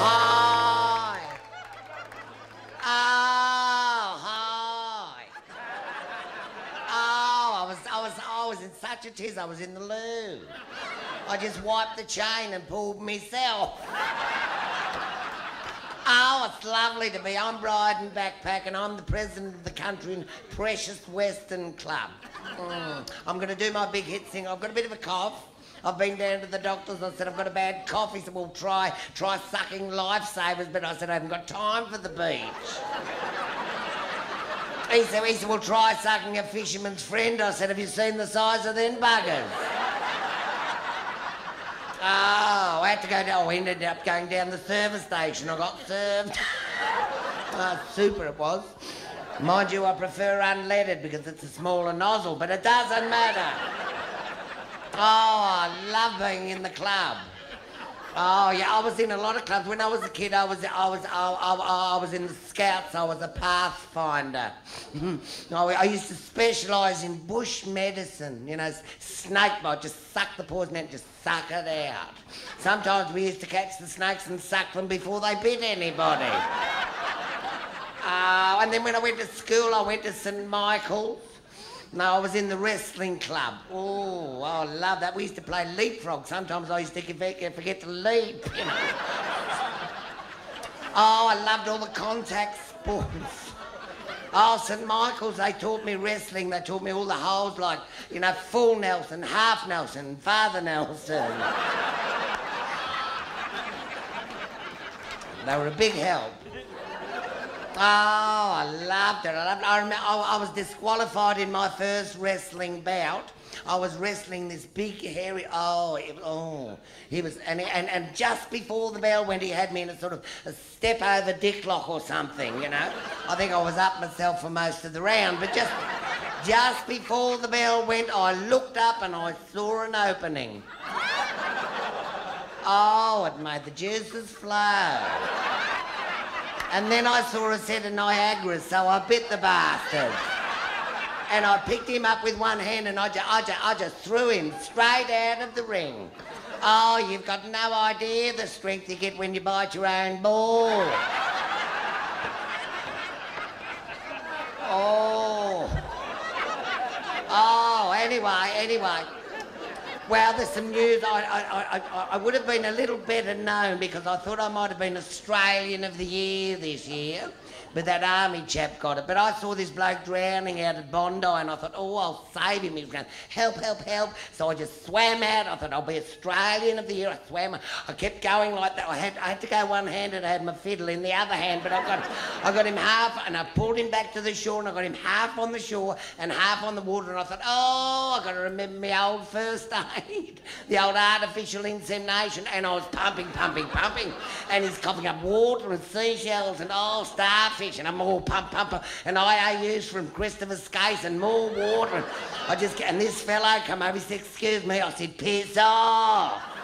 Hi. Oh, hi. Oh, I was, I was, I was in such a tiz. I was in the loo. I just wiped the chain and pulled myself. Oh, it's lovely to be. I'm Brieden Backpack and I'm the president of the country in Precious Western Club. Mm. I'm going to do my big hit thing. I've got a bit of a cough. I've been down to the doctors. I said I've got a bad cough. He said, "Well, try try sucking lifesavers." But I said I haven't got time for the beach. he said, "He said, well, try sucking a fisherman's friend." I said, "Have you seen the size of them buggers?" Oh, I had to go down. Oh, I ended up going down the service station. I got served. oh, super it was. Mind you, I prefer unleaded because it's a smaller nozzle, but it doesn't matter. Oh, I love being in the club. Oh yeah, I was in a lot of clubs. When I was a kid, I was I was I, I, I was in the Scouts. I was a pathfinder. no, I used to specialise in bush medicine. You know, snake bite. Just suck the poison out, just suck it out. Sometimes we used to catch the snakes and suck them before they bit anybody. Uh, and then when I went to school, I went to St Michael's. No, I was in the wrestling club. Oh, I love that. We used to play leapfrog. Sometimes I used to forget, forget to leap, you know. oh, I loved all the contact sports. Oh, St Michael's, they taught me wrestling. They taught me all the holds like, you know, full Nelson, half Nelson, Father Nelson. they were a big help. Oh, I loved it. I, loved it. I, remember, I, I was disqualified in my first wrestling bout. I was wrestling this big hairy. Oh, it, oh, he was, and, and and just before the bell went, he had me in a sort of a step over dick lock or something. You know, I think I was up myself for most of the round, but just just before the bell went, I looked up and I saw an opening. Oh, it made the juices flow. And then I saw a set of Niagara, so I bit the bastard. And I picked him up with one hand and I just, I, just, I just threw him straight out of the ring. Oh, you've got no idea the strength you get when you bite your own ball. Oh. Oh, anyway, anyway. Well, there's some news. I, I, I, I would have been a little better known because I thought I might have been Australian of the Year this year but that army chap got it. But I saw this bloke drowning out at Bondi and I thought, oh, I'll save him. He was going, help, help, help. So I just swam out. I thought, I'll be Australian of the year. I swam. I kept going like that. I had, I had to go one-handed. I had my fiddle in the other hand, but I got, I got him half and I pulled him back to the shore and I got him half on the shore and half on the water. And I thought, oh, I've got to remember my old first aid, the old artificial insemination. And I was pumping, pumping, pumping. And he's coughing up water and seashells and oh, starfish and I'm all pump, pump, and IOUs from Christopher Skase and more water. And I just and this fellow come over, he said, excuse me. I said, piss off.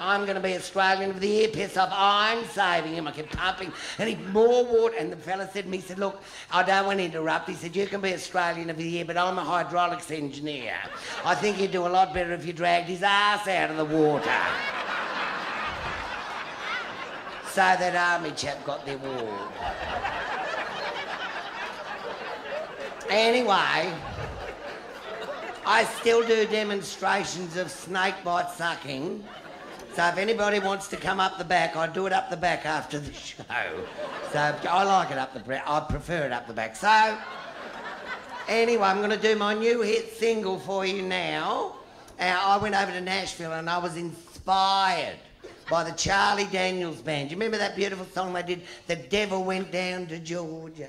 I'm going to be Australian of the Year, piss off. I'm saving him. I kept pumping and he more water. And the fella said to me, he said, look, I don't want to interrupt. He said, you can be Australian of the Year, but I'm a hydraulics engineer. I think you'd do a lot better if you dragged his ass out of the water. so that army chap got the award. Anyway, I still do demonstrations of snake bite sucking. So if anybody wants to come up the back, I do it up the back after the show. So I like it up the back. I prefer it up the back. So anyway, I'm going to do my new hit single for you now. Uh, I went over to Nashville and I was inspired by the Charlie Daniels Band. Do you remember that beautiful song they did? The Devil Went Down to Georgia.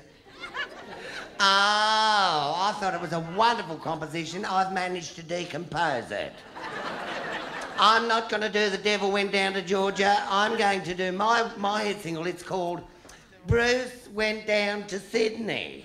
Oh, I thought it was a wonderful composition. I've managed to decompose it. I'm not going to do The Devil Went Down to Georgia. I'm going to do my, my hit single. It's called Bruce Went Down to Sydney.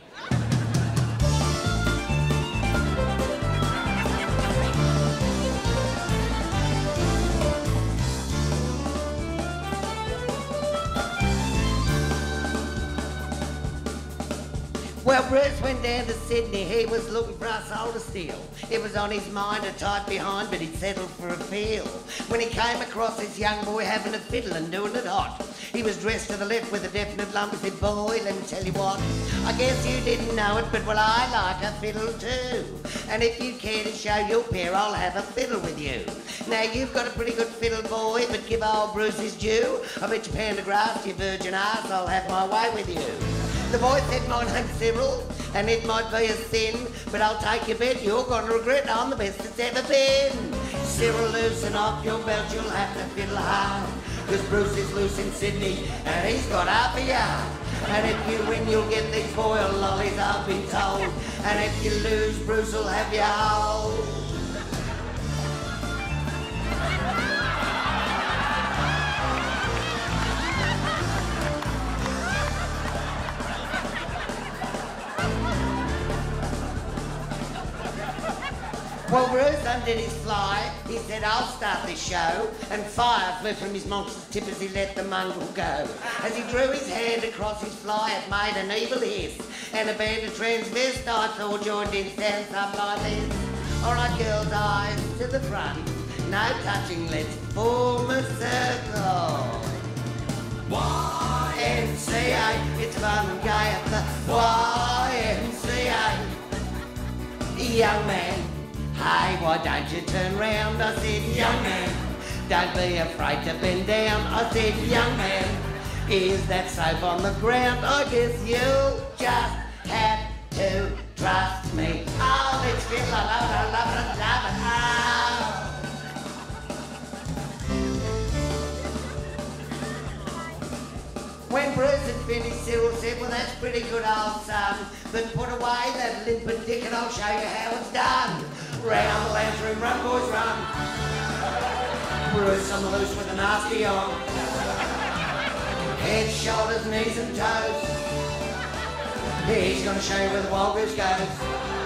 Well, Bruce went down to Sydney. He was looking for a soul to steal. It was on his mind to type behind, but he'd settled for a feel. When he came across this young boy having a fiddle and doing it hot, he was dressed to the left with a definite lump. He said, Boy, let me tell you what. I guess you didn't know it, but well, I like a fiddle too. And if you care to show your pair, I'll have a fiddle with you. Now, you've got a pretty good fiddle, boy, but give old Bruce his due. I bet you pound of grass to your virgin ass, I'll have my way with you. The boy said, my name's Cyril, and it might be a sin, but I'll take your bet you're to regret I'm the best it's ever been. Cyril, loosen off your belt, you'll have to fiddle hard. Cause Bruce is loose in Sydney, and he's got half a yard. And if you win, you'll get these boiled lollies, I've been told. And if you lose, Bruce will have you hold. Well, Bruce undid his fly. He said, I'll start this show. And fire flew from his monster's tip as he let the mongrel go. As he drew his hand across his fly, it made an evil hiss. And a band of transvestites all joined in sound something like this. All right, girls, eyes to the front. No touching, let's form a circle. YMCA, it's fun and gay at the YMCA. Young man, Hey, why don't you turn round? I said, young man, don't be afraid to bend down. I said, young man, is that safe on the ground? I guess you'll just have to trust me. Oh, let's feel la la la la la la la. When Bruce had finished, Cyril said, well, that's pretty good, old son, but put away that limpid dick and I'll show you how it's done. Round the lounge room, run boys, run. Bruce on the loose with a nasty on. Head, shoulders, knees and toes. He's gonna show you where the wild goose goes.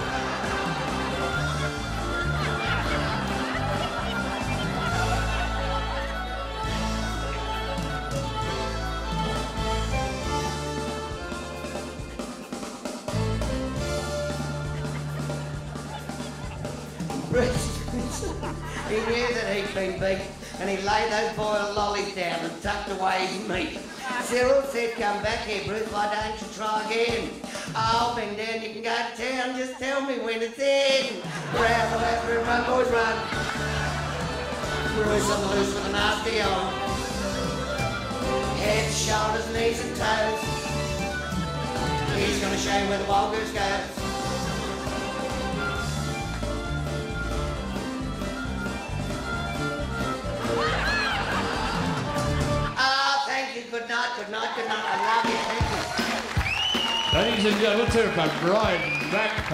He knew that he'd been beat, and he laid those boiled lollies down and tucked away his meat. Cyril said, come back here, Bruce, why don't you try again? I'll bend down, you can go to town, just tell me when it's in. Round the left room, run, boys, run. Bruce on the loose with a nasty on. Head, shoulders, knees and toes. He's gonna show you where the wild goose goes. Ladies and gentlemen, let's hear from Brian Mac.